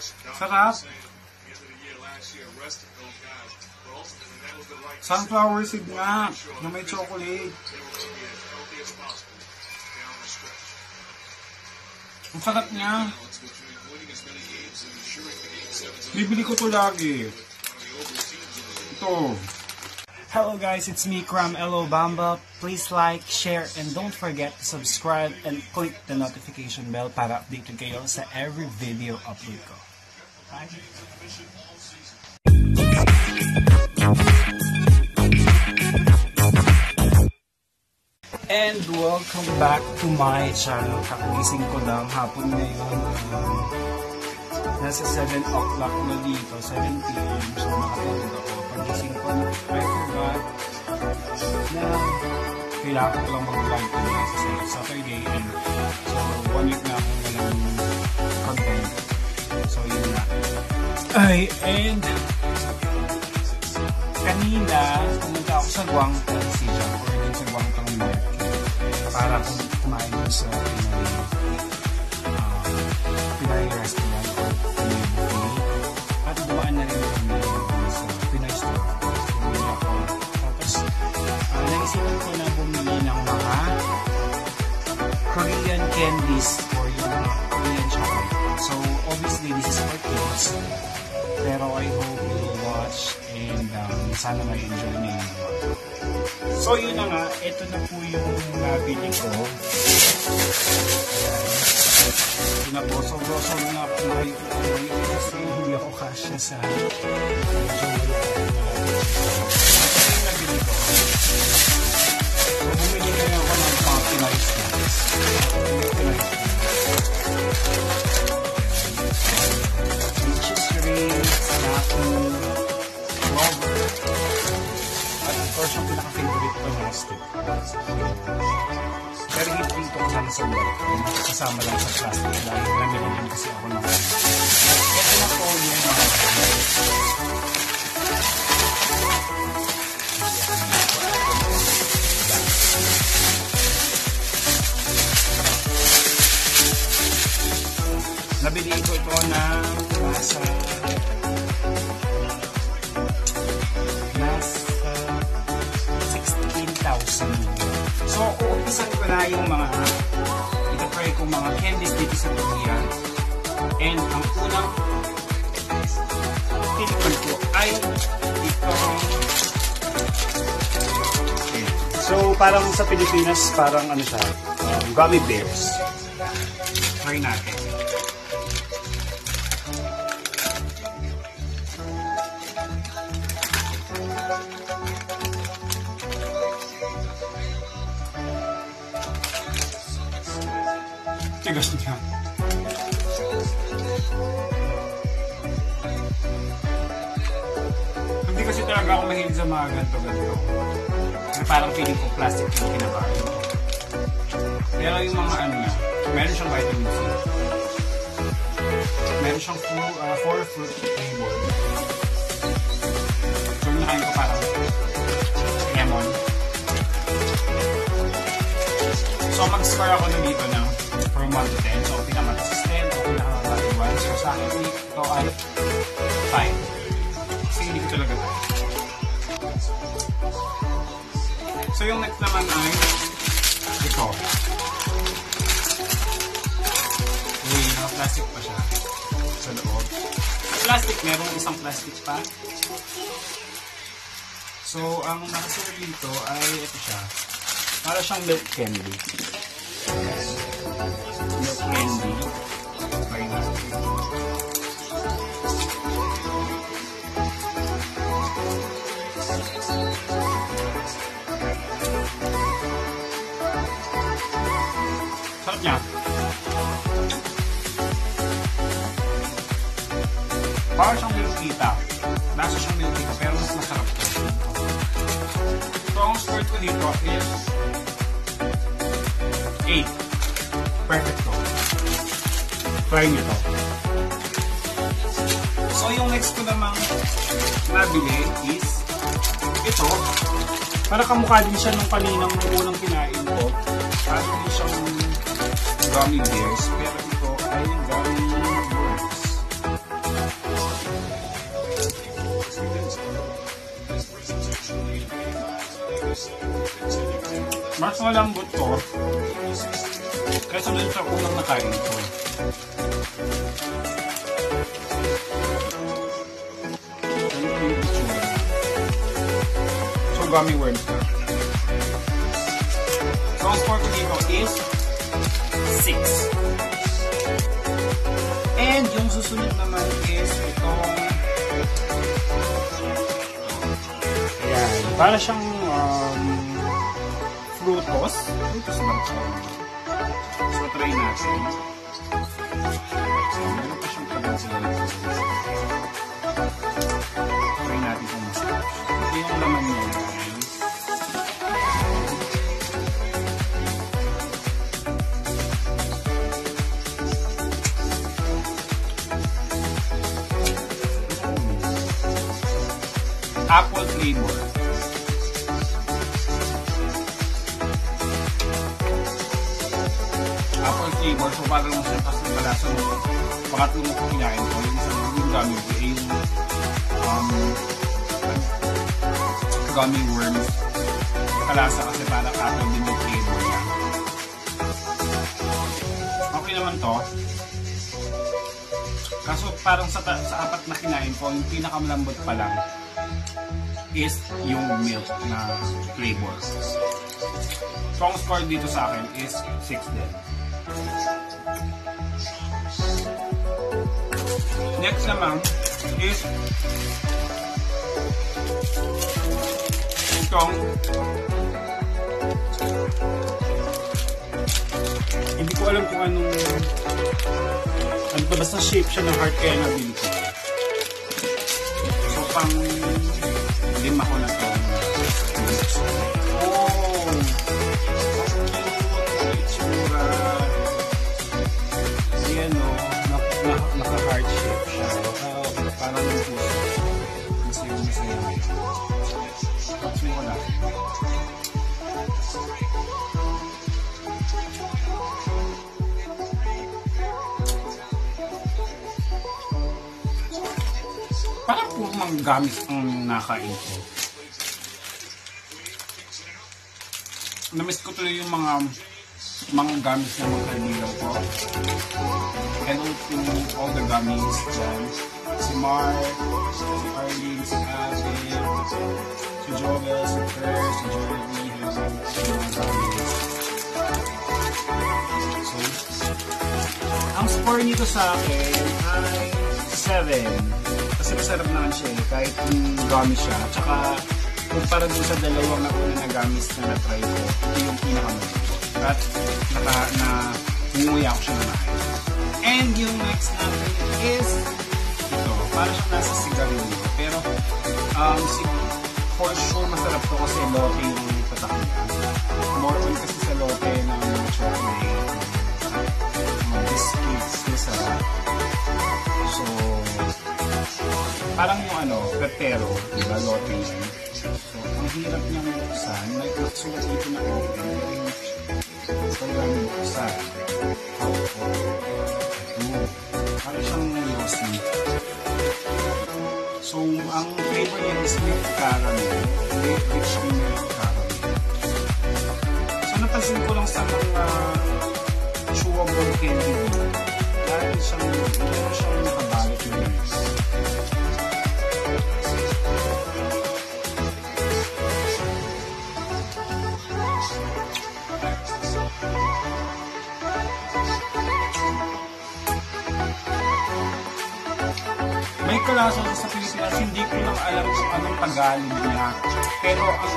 Sarap. Sunflower seed nga, na may chocolate. Ang sarap niya. Bibili ko to lagi. Ito. Hello guys, it's me, Kram Elo Bamba. Please like, share, and don't forget to subscribe and click the notification bell para updated kayo sa every video upload ko. And welcome back to my channel. Kakagising ko lang hapon ngayon. Um, nasa 7 o'clock na dito, 7 p.m. So nakatulog ako. Pagising ko na, I forgot na kailangan ko lang mag-vlog today kasi Saturday and so one week na akong walang content. So yun. Ay, and kanina pumunta ako sa Guangtang Sijang or dun sa Guangtang Market para kumain dun sa Pinoy uh, Pinoy restaurant. Or Pinoy buffet at dumaan na rin kami sa Pinoy store. Bumili tapos uh, naisipan ko na bumili ng mga Korean candies obviously this is for kids pero I hope you watch and um, sana may enjoy yung vlog. So yun na nga, ito na po yung nabili ko. Yun na po, sobrang na po ngayon kasi hindi ako kasya sa medyo Ito ko. Mga is ring, snapping, clover. At of course, yung pinaka-favorite ko na stick. Pero hindi dito kasama sa bag. Kasama lang sa plastic dahil namirin kasi ako ng Ito na po yung mga Nabili ko ito ng nasa nasa 16,000. So, uumpisan ko na yung mga ito-try kong mga candies dito sa Korea. And ang unang tinikman ko ay itong So, parang sa Pilipinas, parang ano siya, um, gummy bears. Try natin. Tigas niya. Hindi kasi talaga ako mahilig sa mga ganito-ganito. Na parang feeling ko plastic yung kinakain ko. Pero yung mga ano niya, meron siyang vitamin C. Meron siyang full, uh, four fruit flavor. So yung nakain ko parang lemon. So mag-score ako na dito ng from 1 to 10. So pinaka-mataas is 10 o pinaka-mababa 1. So sa akin ito ay 5. Kasi hindi ko talaga tayo. So yung next naman ay ito. Uy, naka-plastic pa siya sa loob. Plastic, merong isang plastic pa. So, ang nakasunod dito ay ito siya. Para siyang milk candy. Para siyang milk tita. Nasa siyang milk tita pero mas masarap to. So, ang score ko dito is 8. Perfect to. Try nyo to. So, yung next ko namang nabili is ito. Para kamukha din siya nung kaninang nung unang kinain ko. Para din siyang gummy bears. Pero ito ay gummy Mas malambot to. Kaysa dun sa unang nakain ko. So, gummy worms na. So, score ko dito is 6. And yung susunod naman is itong Ayan. Para siyang um, frutos. Frutos ba? So, try natin. So, meron pa siyang tagal sila nito. Try natin kung masarap. Ito yung laman niya. Apple flavor. Apple flavor, so parang siya kasi kalasa mo. Pangatlo mo kung kinain ko, yung isang yung gummy ko, eh, yung um, gummy worms. Kalasa kasi parang apple din yung flavor niya. Okay naman to. Kaso parang sa, sa apat na kinain ko, yung pinakamalambot pa lang is yung milk na flavor. So, ang score dito sa akin is 6 din. Next naman is itong hindi ko alam kung anong ano ba, basta shape siya ng heart kaya nabili ko. So, pang lima ko na mo ko na. Parang puro mga gamis ang nakain ko. Namiss ko tuloy yung mga mga gamis na mga kaibigan ko. Hello to all the gummies dyan. Si Mark, si Arlene, si Abby, si Joel, si Claire, si Jeremy, hello sa mga gummies. So, ang score nito sa akin ay 7. Kasi masarap naman siya eh, kahit yung gummy siya. Tsaka, kumpara dun sa dalawang nauna na gummies na na-try ko, ito yung pinakamalaki. At naka, na, umuya ko siya na maayos. And yung next natin is ito. Para siyang nasa sigarilyo. Pero, um, si, for sure masarap to kasi lote yung patak niya. More on kasi sa lote ng chocolate, mga biscuits, masarap. So, parang yung ano, pepero, di ba, lote yan. So, ang hirap niyang buksan, like, nasulat dito na open, lang buksan. Parang siyang rosy. So, ang flavor niya is milk caramel. Rich rich milk caramel. So, napansin ko lang sa mga chewable candy dito. Dahil siyang, meron siyang nakabalot na mix. May kalasa sa alam kung anong Tagalog niya. Pero ang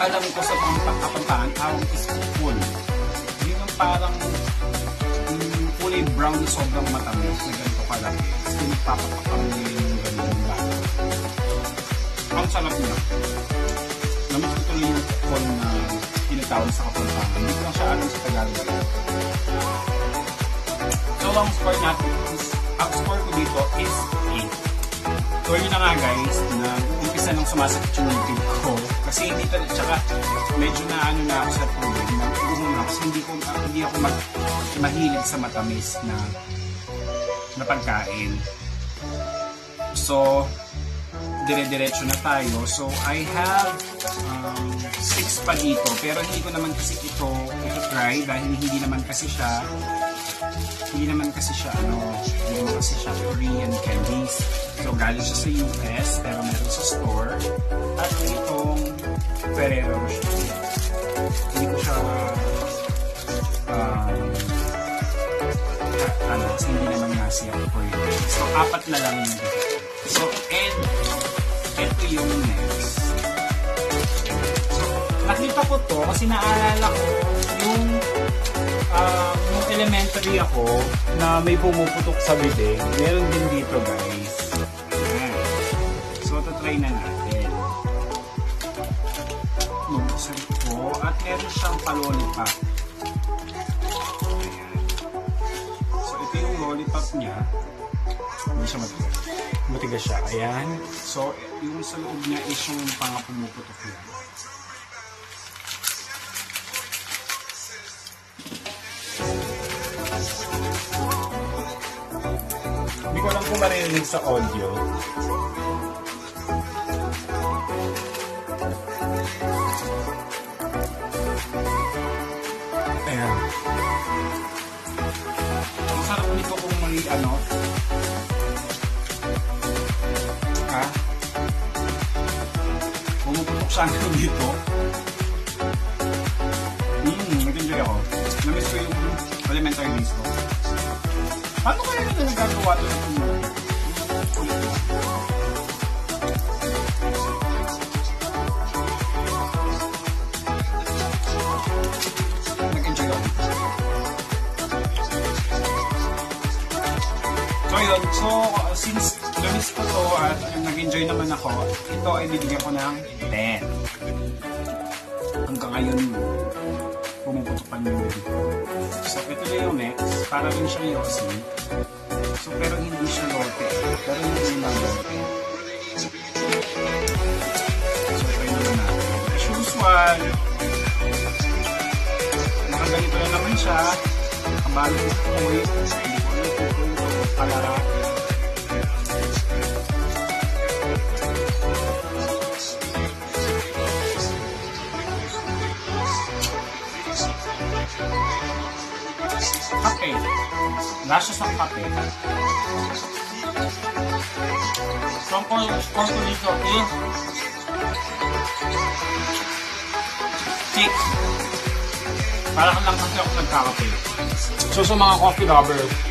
alam ko sa pangkapantaan, tawag is full. Yun ang parang yung kulay brown na sobrang matamis na ganito kalaki. Kasi nagpapakapang niya yung ganun bata. Ang sarap niya. Namis ko tuloy yung full na tinatawag sa kapantaan. Hindi ko lang siya alam sa Tagalog. So, ang score natin is, ang score ko dito is 8. So, yun na nga guys, na umpisa nang sumasakit yung YouTube ko. Kasi hindi talaga, tsaka medyo na ano na ako sa tubig, na na. Kasi hindi, ko, hindi ako mag, mahilig sa matamis na na pagkain. So, dire-diretso na tayo. So, I have um, six pa dito. Pero hindi ko naman kasi ito ito-try dahil hindi naman kasi siya hindi naman kasi siya ano, hindi naman kasi siya Korean candies. So, galing siya sa US, pero meron sa store. At itong Ferrero Rocher. Hindi ko siya um, ano, kasi hindi naman nga siya Korean. So, apat na lang yun. So, and ito yung next. So, nakita ko to kasi naalala ko yung um, elementary ako na may pumuputok sa bibig. Meron din dito guys. Ayan. So, ito try na natin. Mabuksan ko. At meron siyang palolipop. Ayan. So, ito yung lollipop niya. Hindi siya matigas. Matigas siya. Ayan. So, yung sa loob niya is yung pang pumuputok niya. Maririnig sa audio. Ayan. Ang sarap nito kung may ano. Ha? Pumuputok siya hanggang dito. Hmm, nag-enjoy ako. Namiss ko yung elementary days ko. Paano kaya nila nagagawa ito ng yun, so since namiss ko to at nag-enjoy naman ako, ito ay bibigyan ko ng 10. Hanggang ngayon, pumuputok pa yung bibig ko. So ito na yung next, para rin siyang yosi. So pero hindi siya lote, pero hindi lang lote. So try naman natin. As usual, nakaganito na naman siya. Kabalo ko eh. Hindi ko alam. Kape. Nasa sa kape. So, ang score score ko dito is 6. Para lang kasi ako nagkakape. So, sa mga coffee lovers,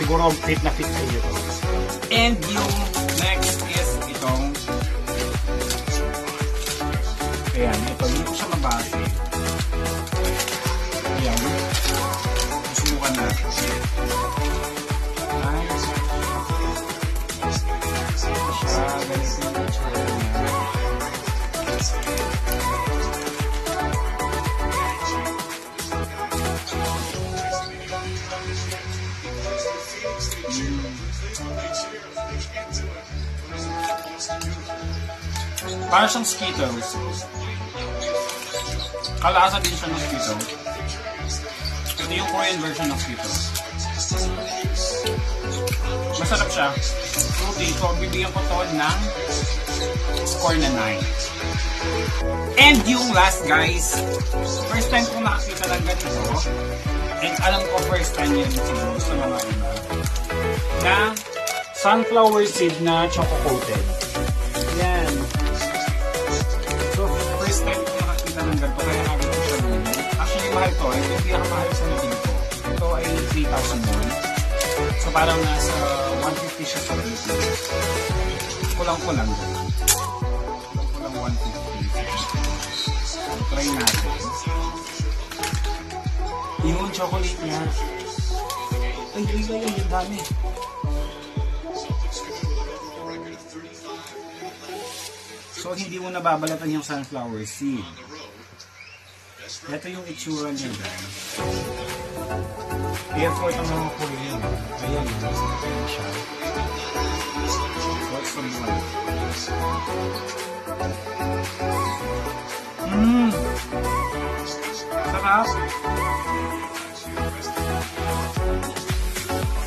siguro fit na fit sa. And yung Para siyang Skittles. Kalasa din siya ng Skittles. Ito yung Korean version ng Skittles. Masarap siya. Fruity. So, bibigyan ko to ng score na 9. And yung last guys, first time ko nakakita ng ganito. And alam ko first time yan siguro sa mga iba. Na sunflower seed na choco Actually, mahal to. Ito yung pinakamahal sa nabili ko. Ito ay 3,000 won. So, parang nasa 150 siya sa Philippines. Kulang-kulang. Kulang-kulang 150. So, try natin. Yung chocolate niya. Ay, ay, ay, ang dami. So, hindi mo nababalatan yung sunflower seed. Ito yung itsura niya, guys. Effort ang mga Korean. Ayan, ayan siya. What's the one? Mmm! Sarap!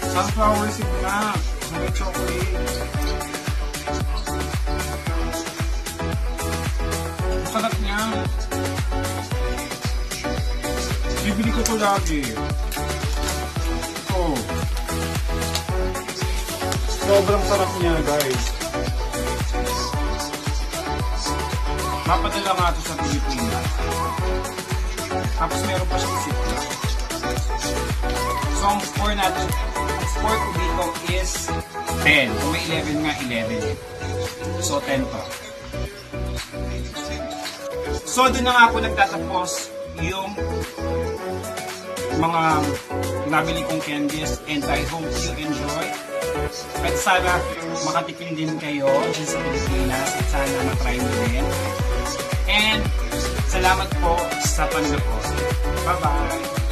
Sunflower seed na. May chocolate. Ko lagi. Ito. Sobrang sarap niya, guys. Mapadala nga ito sa Pilipinas. Tapos meron pa siyang ziplock. So, ang score natin, ang score ko dito is 10. Kung may 11 nga, 11. So, 10 to. So, doon na nga ako nagtatapos yung mga nabili kong candies and I hope you enjoy. At sana makatikim din kayo dyan sa Pilipinas at sana matry mo din. And salamat po sa panonood. Bye-bye!